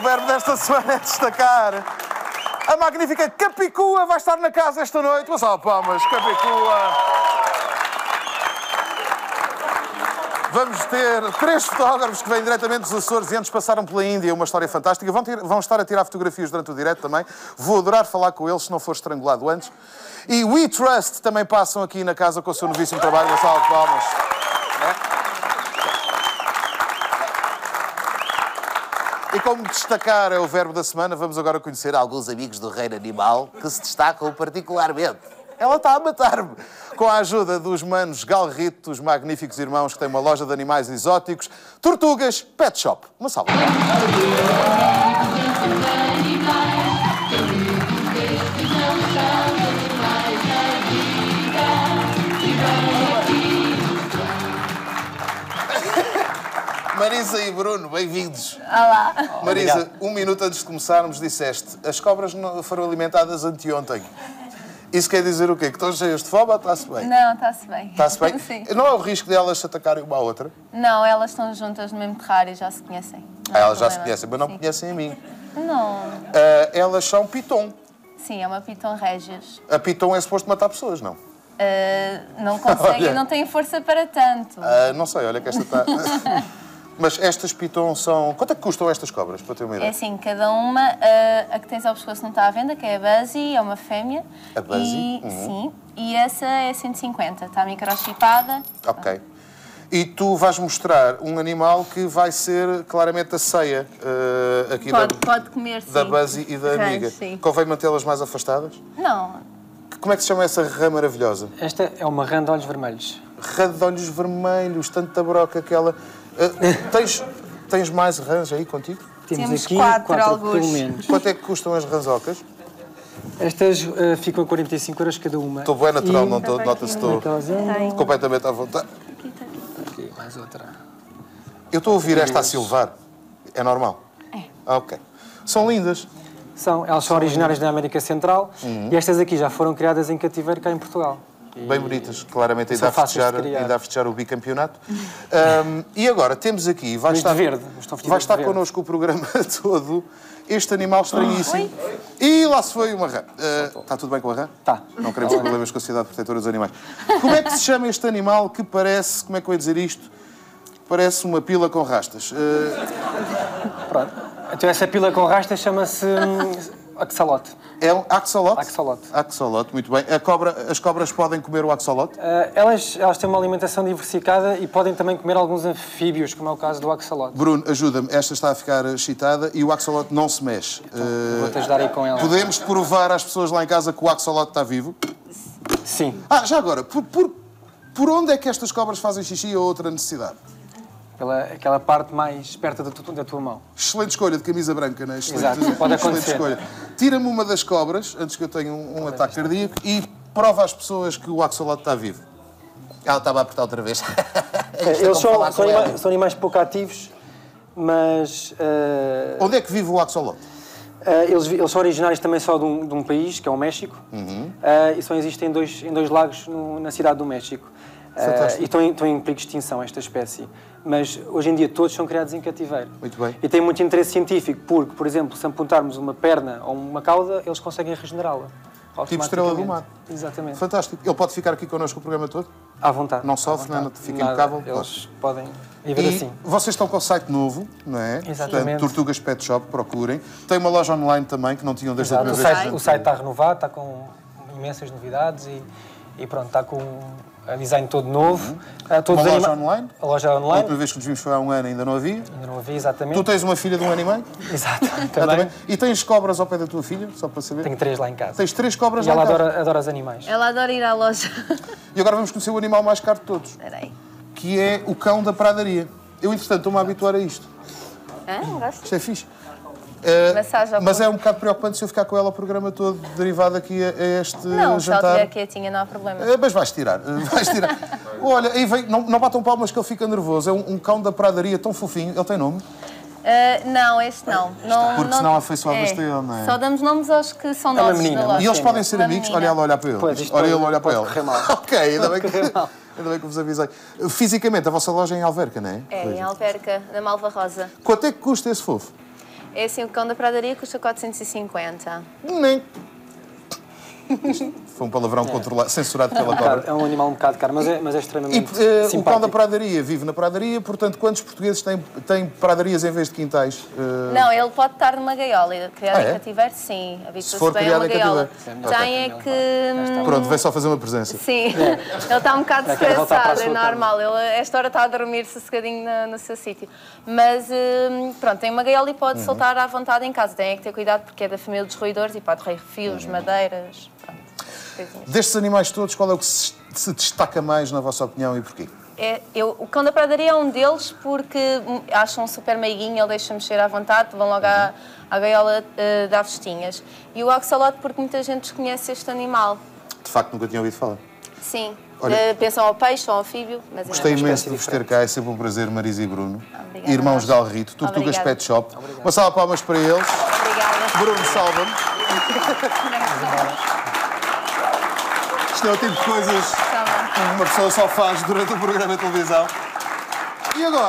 verbo desta semana é destacar. A magnífica Capicua vai estar na casa esta noite. Uma salva palmas, Capicua. Vamos ter três fotógrafos que vêm diretamente dos Açores e antes passaram pela Índia, uma história fantástica. Vão, ter- vão estar a tirar fotografias durante o direto também. Vou adorar falar com eles se não for estrangulado antes. E We Trust também passam aqui na casa com o seu novíssimo trabalho. Uma salva palmas. E como destacar é o verbo da semana, vamos agora conhecer alguns amigos do reino animal que se destacam particularmente. Ela está a matar-me. Com a ajuda dos manos Galrito, os magníficos irmãos que têm uma loja de animais exóticos, Tortugas Pet Shop. Uma salva. E Bruno, bem-vindos. Olá. Marisa, um minuto antes de começarmos, disseste as cobras não foram alimentadas anteontem. Isso quer dizer o quê? Que estão cheias de fome ou está-se bem? Não, está-se bem. Está-se bem? Sim. Não é o risco de elas se atacarem uma à outra? Não, elas estão juntas no mesmo terrário e já se conhecem. Ah, há elas já se conhecem, mas não Sim. conhecem a mim. Não. Ah, elas são piton. Sim, é uma piton régias. A piton é suposto matar pessoas, não? Ah, não consegue, Olha. não tem força para tanto. Ah, não sei, olha que esta está... mas estas piton são... Quanto é que custam estas cobras, para ter uma É ideia? assim, cada uma, ah, a que tens ao pescoço não está à venda, que é a Buzzy, é uma fêmea. A Buzzy? E, Uhum. Sim, e essa é 150, está microchipada. Ok. E tu vais mostrar um animal que vai ser claramente a ceia ah, aqui Pode, da, pode comer, sim. da Buzzy e da amiga. Sim. Convém mantê-las mais afastadas? Não, Como é que se chama essa rã maravilhosa? Esta é uma rã de olhos vermelhos. Rã de olhos vermelhos, tanta broca aquela. Ah, tens, tens mais rãs aí contigo? Temos quatro, alguns. pelo menos. Quanto é que custam as ranzocas? Estas eh, ficam a 45 euros cada uma. Estou bem natural, E- não estou? Nota-se estou completamente à vontade. Aqui, mais outra. Eu estou a ouvir esta a silvar. É normal? É. Ah, ok. São lindas. São, elas são originárias da América Central Uhum. e estas aqui já foram criadas em cativeiro cá em Portugal. E- Bem bonitas, claramente ainda a, festejar, ainda a festejar o bicampeonato. Ahm, e agora, temos aqui, vai Mas estar, de verde, vai estar verde. connosco o programa todo, este animal estranhíssimo. E lá se foi uma rã. Ah, está tudo bem com a rã? Tá. Não queremos problemas com a Sociedade Protetora dos Animais. Como é que se chama este animal que parece, como é que eu ia dizer isto? Parece uma pila com rastas. Ah, Pronto. Então essa pila com rastas chama-se hum, axolote. é um axolote? Axolote. Axolote, muito bem. Cobra, as cobras podem comer o axolote? Eh, elas, elas têm uma alimentação diversificada e podem também comer alguns anfíbios, como é o caso do axolote. Bruno, ajuda-me. Esta está a ficar excitada e o axolote não se mexe. Ah, Vou-te ajudar aí com ela. Podemos provar às pessoas lá em casa que o axolote está vivo? Sim, Ah, já agora, por, por, por onde é que estas cobras fazem xixi ou outra necessidade? Pela aquela parte mais perto da, tu- da tua mão. Excelente escolha de camisa branca, não é? Excelente, Exato, pode excelente acontecer. escolha. Tira-me uma das cobras, antes que eu tenha um, um ataque cardíaco, e prova às pessoas que o axolote está vivo. Ela estava a apertar outra vez. Eles são, são, anima- são animais pouco ativos, mas eh, Onde é que vive o axolote? eh, eles, eles são originários também só de um, de um país, que é o México, Uhum. eh, e só existem em dois, em dois lagos no- na cidade do México. Fantástico. e estão em, estão em perigo de extinção esta espécie. Mas hoje em dia todos são criados em cativeiro. Muito bem. E tem muito interesse científico, porque, por exemplo, se amputarmos uma perna ou uma cauda, eles conseguem regenerá-la. Tipo estrela do mar. Exatamente. Fantástico. Ele pode ficar aqui connosco o programa todo? À vontade. Não sofre, vontade. nada, fica impecável? Eles podem viver E assim. vocês estão com o site novo, não é? Exatamente. Portanto, Tortugas Pet Shop, procurem. Tem uma loja online também, que não tinham desde a Exato. O primeira site, vez. o site está renovado, está com imensas novidades e, e pronto, está com a design todo novo. Ah, todos Uhum. Uma os loja anima- online? A loja A online. última vez que nos vimos foi há um ano, ainda não havia. Ainda não havia, exatamente. Tu tens uma filha de um ano e meio? Exato. Ah, Também. E tens cobras ao pé da tua filha, só para saber? Tenho três lá em casa. Tens três cobras E lá ela em casa. adora, adora os animais. Ela adora ir à loja. E agora vamos conhecer o animal mais caro de todos, Espera aí. que é o cão da pradaria. Eu, entretanto, estou-me a habituar a isto. Hã? Gosto? Isto é fixe. Massagem ao mas corpo. é um bocado preocupante se eu ficar com ela o programa todo derivado aqui a, a este Não, se ela jantar. estiver quietinha, não há problema. Eh, Mas vais tirar, vais tirar. Olha, aí vem, não, não batam palmas que ele fica nervoso. É um, um cão da pradaria tão fofinho. Ele tem nome? Ah, não, este não. não Porque senão afeiçoavas-te a ele, não é? Só damos nomes aos que são uma nossos menina, da uma loja. E eles podem ser uma amigos? menina. Olha ela a olhar para ele. Pois, Olha ele a olhar para ele. mal. ok, ainda bem, que, ainda bem que vos avisei. Fisicamente, a vossa loja é em Alverca, não é? É, em Alverca, na Malva Rosa. Quanto é que custa esse fofo? Assim, o cão da pradaria custa 450. Nem. Foi um palavrão controlado, censurado pela cobra. É um animal um bocado caro, mas é, mas é E extremamente eh, o simpático. cão da pradaria vive na pradaria, portanto, quantos portugueses têm, têm pradarias em vez de quintais? Eh, Não, ele pode estar numa gaiola. Criado Ah, é? em cativeiro, sim. Se for bem a criado uma em gaiola. cativeiro. Tem é que... hum, Pronto, vem só fazer uma presença. Sim, ele está um bocado estressado, é normal. Ele, esta hora está a dormir sossegadinho na- no seu sítio. Mas, hum, pronto, tem uma gaiola e pode Uhum. soltar à vontade em casa. Tem é que ter cuidado porque é da família dos roedores e pode roer fios, Uhum. madeiras. Destes animais todos, qual é o que se, se destaca mais, na vossa opinião, e porquê? É, eu, o cão da pradaria é um deles porque hum, acham super meiguinho, ele deixa mexer à vontade, vão logo à, à gaiola uh, dar festinhas. E o axolote porque muita gente desconhece este animal. De facto, nunca tinha ouvido falar. Sim, Olha- Eh, pensam ao peixe ou ao anfíbio, mas Gostei não. uma imenso de vos ter cá, é sempre um prazer, Marisa e Bruno. Obrigada, Irmãos nós. Galrito, Tortugas Obrigada. Pet Shop. Uma salva de palmas para eles. Obrigada. Bruno, salva-me. Isto é o tipo de coisas Tá que uma pessoa só faz durante o programa de televisão. E agora?